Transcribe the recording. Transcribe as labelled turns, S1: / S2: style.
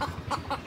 S1: Ha ha ha!